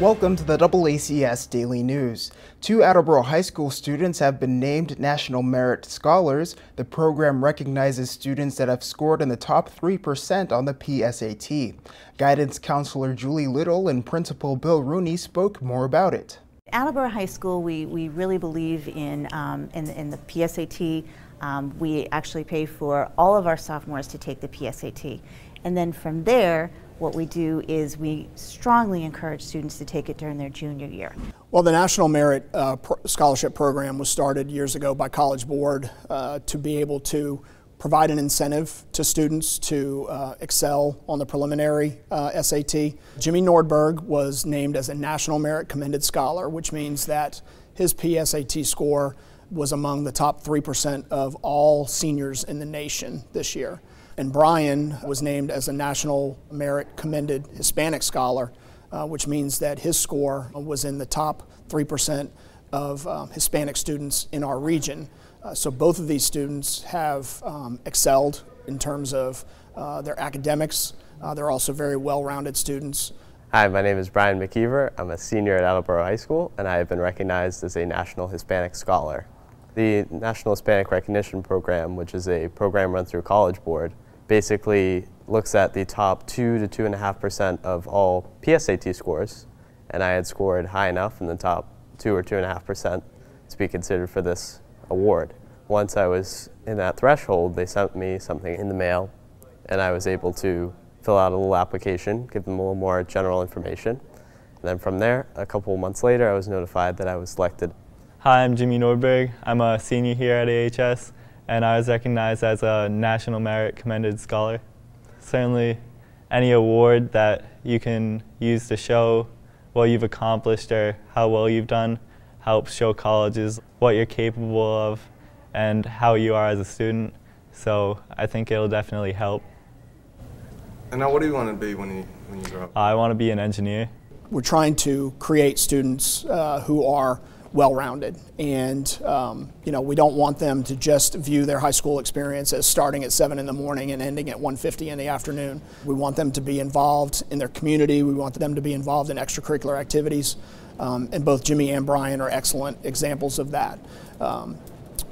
Welcome to the AACS Daily News. Two Attleboro High School students have been named National Merit Scholars. The program recognizes students that have scored in the top 3% on the PSAT. Guidance counselor Julie Little and Principal Bill Runey spoke more about it. Attleboro High School, we, we really believe in, um, in, in, the PSAT. Um, we actually pay for all of our sophomores to take the PSAT. And then from there, what we do is we strongly encourage students to take it during their junior year. Well, the National Merit uh, Scholarship Program was started years ago by College Board uh, to be able to provide an incentive to students to uh, excel on the preliminary uh, SAT. Jimmy Nordberg was named as a National Merit Commended Scholar, which means that his PSAT score was among the top 3% of all seniors in the nation this year. And Brian was named as a National Merit Commended Hispanic Scholar, uh, which means that his score was in the top 3% of um, Hispanic students in our region. Uh, so both of these students have um, excelled in terms of uh, their academics. Uh, they're also very well-rounded students. Hi, my name is Brian McKeever. I'm a senior at Attleboro High School, and I have been recognized as a National Hispanic Scholar. The National Hispanic Recognition Program, which is a program run through College Board, basically looks at the top 2 to 2.5% of all PSAT scores, and I had scored high enough in the top 2 or 2.5% to be considered for this award. Once I was in that threshold, they sent me something in the mail, and I was able to fill out a little application, give them a little more general information. And then from there, a couple months later, I was notified that I was selected. Hi, I'm Jimmy Nordberg. I'm a senior here at AHS and I was recognized as a National Merit Commended Scholar. Certainly, any award that you can use to show what you've accomplished or how well you've done helps show colleges what you're capable of and how you are as a student. So I think it'll definitely help. And now what do you want to be when you, when you grow up? I want to be an engineer. We're trying to create students uh, who are well-rounded. And um, you know, we don't want them to just view their high school experience as starting at 7 in the morning and ending at 1.50 in the afternoon. We want them to be involved in their community. We want them to be involved in extracurricular activities. Um, and both Jimmy and Brian are excellent examples of that. Um,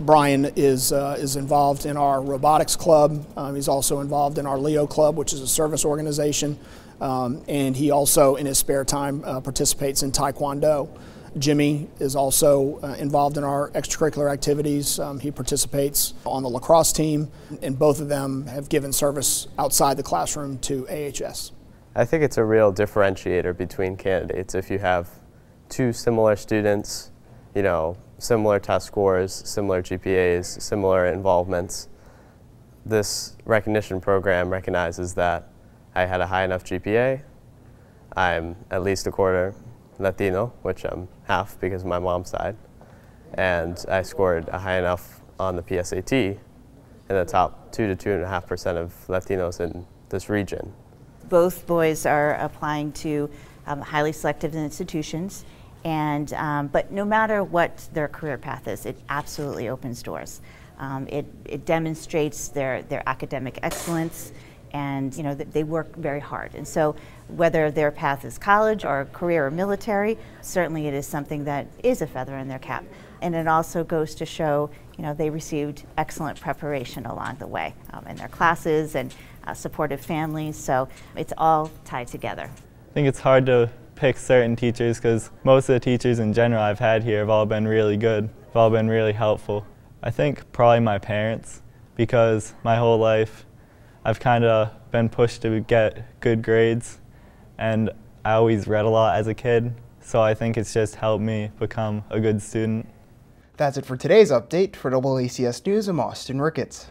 Brian is, uh, is involved in our robotics club. Um, he's also involved in our Leo Club, which is a service organization. Um, and he also, in his spare time, uh, participates in Taekwondo. Jimmy is also uh, involved in our extracurricular activities. Um, he participates on the lacrosse team, and both of them have given service outside the classroom to AHS. I think it's a real differentiator between candidates. If you have two similar students, you know, similar test scores, similar GPAs, similar involvements, this recognition program recognizes that I had a high enough GPA, I'm at least a quarter Latino, which I'm half because of my mom's side, and I scored a high enough on the PSAT in the top two to two and a half percent of Latinos in this region. Both boys are applying to um, highly selective institutions, and um, but no matter what their career path is, it absolutely opens doors. Um, it, it demonstrates their, their academic excellence and you know they work very hard. And so whether their path is college or career or military, certainly it is something that is a feather in their cap. And it also goes to show, you know, they received excellent preparation along the way um, in their classes and uh, supportive families. So it's all tied together. I think it's hard to pick certain teachers because most of the teachers in general I've had here have all been really good, have all been really helpful. I think probably my parents because my whole life I've kind of been pushed to get good grades, and I always read a lot as a kid, so I think it's just helped me become a good student. That's it for today's update. For AACS News, I'm Austin Ricketts.